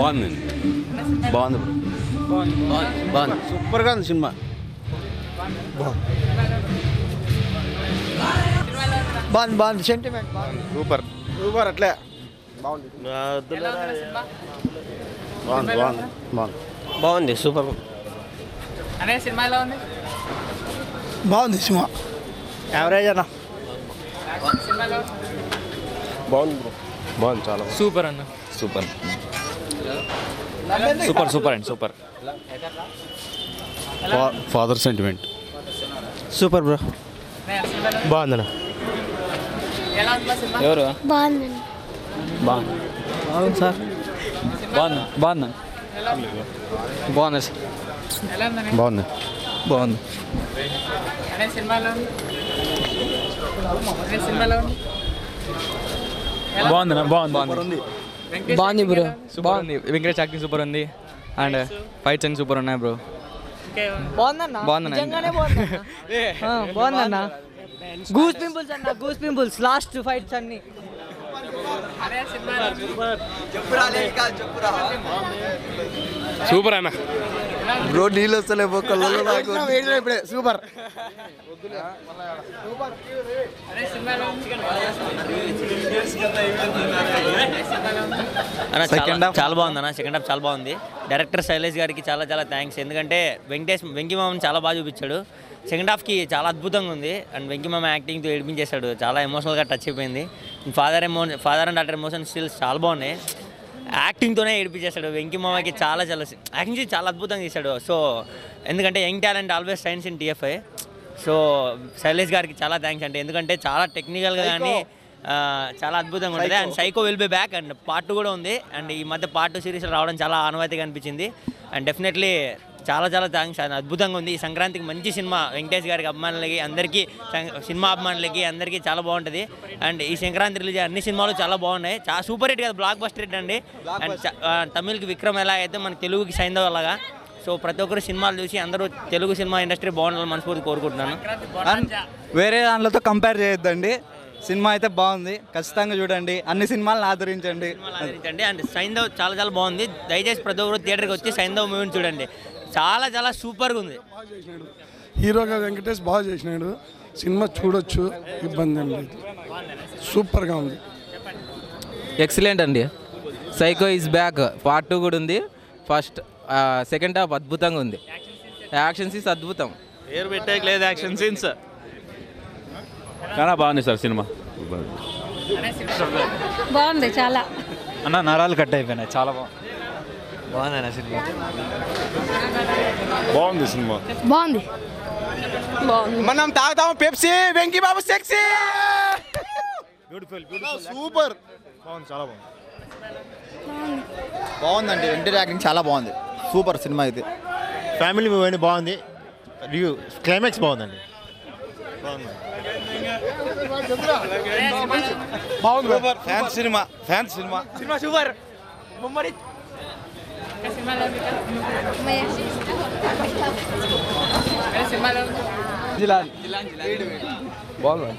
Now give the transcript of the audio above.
బాగుందండి బాగుంది. బాగుంది. సూపర్గా ఉంది సినిమా. బాగుంది బాగుంది. Sentiment super. సూపర్ అట్లే. బాగుంది. బాగుంది బాగుంది. బాగుంది. బాగుంది సూపర్. అనే సినిమా ఎలా ఉంది? బాగుంది సినిమా. యావరేజ్ అన్న. బాగుంది బ్రో. బాగుంది చాలా సూపర్ అన్న. సూపర్. సూపర్ సూపర్ అండి super. Father sentiment. Super bro? బాగుందన్న. ఎవరు? బాగుంది. బాగుంది. సార్. బాగుంది బాగుంది. బాగుంది సార్. బాగుంది. బాగుంది. బాగుంది. బాగుంది బాగుంది బాగుంది బ్రో? సూపర్ ఉంది. వెంకటేష్ యాక్టింగ్ సూపర్ ఉంది. అండ్ ఫైట్స్ అన్ని సూపర్ ఉన్నాయి బ్రో? బాగుందన్న. బాగుందన్న. గూస్ పింపుల్స్ అన్న గూస్ పింపుల్స్ లాస్ట్ ఫైట్స్ అన్ని? సూపర్ అన్న. బ్రో నీళ్ళు వస్తలేవు కళ్ళలో నాకు ఇప్పుడే. సూపర్. సెకండ్ హాఫ్ చాలా బాగుంది అన్న సెకండ్ హాఫ్ చాలా బాగుంది. డైరెక్టర్ శైలేష్ గారికి చాలా చాలా థ్యాంక్స్ ఎందుకంటే వెంకటేష్ వెంకిమామని చాలా బాగా చూపించాడు. సెకండ్ హాఫ్కి చాలా అద్భుతంగా ఉంది. అండ్ వెంకిమామ యాక్టింగ్తో ఏడిపించేశాడు. చాలా ఎమోషనల్గా టచ్ అయిపోయింది. Father emo father and daughter emotion stills చాలా బాగున్నాయి. యాక్టింగ్తోనే ఏడిపించేశాడు వెంకిమామకి చాలా చాలా యాక్టింగ్ చేసి చాలా అద్భుతంగా చేశాడు. సో ఎందుకంటే young talent always shines in TFI so Shailesh గారికి చాలా థ్యాంక్స్ అంటే ఎందుకంటే చాలా టెక్నికల్గా కానీ చాలా అద్భుతంగా ఉంటుంది. And psycho will be back and part కూడా ఉంది. అండ్ ఈ మధ్య పార్ట్ టూ సిరీస్ రావడం చాలా ఆనవాయితీగా అనిపించింది. అండ్ డెఫినెట్లీ చాలా చాలా థ్యాంక్స్ అండ్ అద్భుతంగా ఉంది. ఈ సంక్రాంతికి మంచి సినిమా. వెంకటేష్ గారికి అభిమానులకి అందరికీ సినిమా అభిమానులకి అందరికీ చాలా బాగుంటుంది. అండ్ ఈ సంక్రాంతి రిలీజ్ అన్ని సినిమాలు చాలా బాగున్నాయి. చాలా సూపర్ హిట్ కదా. బ్లాక్ బస్టర్ హిట్ అండి. అండ్ తమిళ్కి విక్రమ్ ఎలా అయితే మన తెలుగుకి సైందవ్ అలాగా. సో ప్రతి ఒక్కరు సినిమాలు చూసి అందరూ తెలుగు సినిమా ఇండస్ట్రీ బాగుండాలని మనస్ఫూర్తి కోరుకుంటున్నాను. అండ్ వేరే దాంట్లతో కంపేర్ చేయొద్దండి. సినిమా అయితే బాగుంది. ఖచ్చితంగా చూడండి. అన్ని సినిమాలను ఆదరించండి. ఆదరించండి. అండ్ సైంధవ్ చాలా చాలా బాగుంది. దయచేసి ప్రతి ఒక్కరు థియేటర్కి వచ్చి సైంధవ్ మూవీని చూడండి. చాలా చాలా సూపర్గా ఉంది. హీరోగా వెంకటేష్ బాగా చేసినాడు. సినిమా చూడొచ్చు ఇబ్బంది ఏం లేదు. సూపర్గా ఉంది. ఎక్సలెంట్ అండి. Psycho is back. Part two కూడా ఉంది. ఫస్ట్ సెకండ్ హాఫ్ అద్భుతంగా ఉంది. యాక్షన్ సీన్స్ అద్భుతం. పేరు పెట్టేకి లేదు యాక్షన్ సీన్స్. చాలా బాగుంది సార్ సినిమా. బాగుంది చాలా. అన్న నరాలు కట్ అయిపోయినాయి. చాలా బాగుంది. బాగుంది సినిమా? బాగుంది బాగుంది. మనం తాగుతాం Pepsi Venky Babu sexy! Super. బాగుంది చాలా బాగుంది. బాగుందండి ఎన్టీ యాక్టింగ్ చాలా బాగుంది. సూపర్ సినిమా ఇది. ఫ్యామిలీ మూవీ అని బాగుంది. రివ్యూ క్లైమాక్స్ బాగుందండి. బాగుంది. ఫ్యాన్స్ సినిమా ఫ్యాన్స్ సినిమా. సినిమా సూపర్. ముమ్మడి అనే సినిమా ఎలా ఉంది అనే సినిమా ఎలా ఉంది బాగుంది